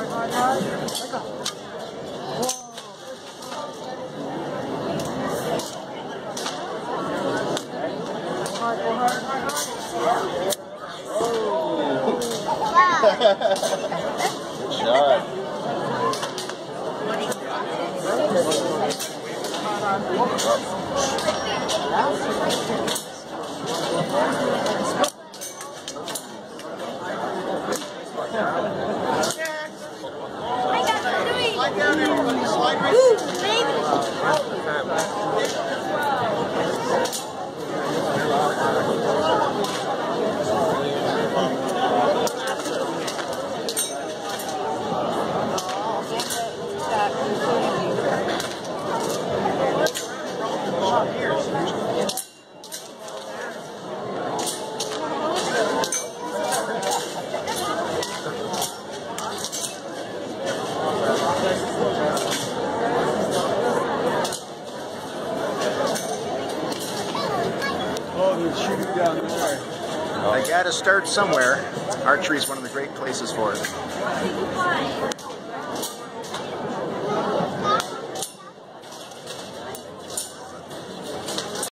Good shot. Oh, down. I got to start somewhere. Archery is one of the great places for it.